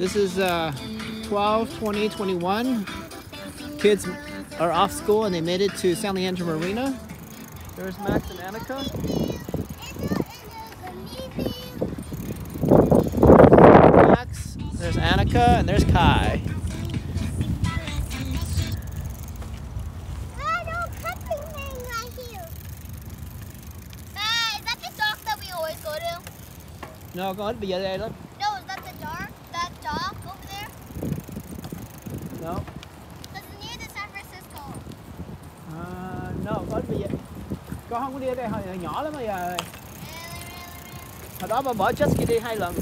This is uh, 12, 20, 21. Kids are off school and they made it to San Leandro Marina. There's Max and Annika. Max, there's Annika, and there's Kai. Is that the dock that we always go to? No, go ahead, bây giờ No. That's near the San Francisco. Uh, no, có bây giờ. Con không có đi ở đây hồi nhỏ lắm bây giờ. Really, really, really. Hồi đó bà bỏ jet ski đi hai lần.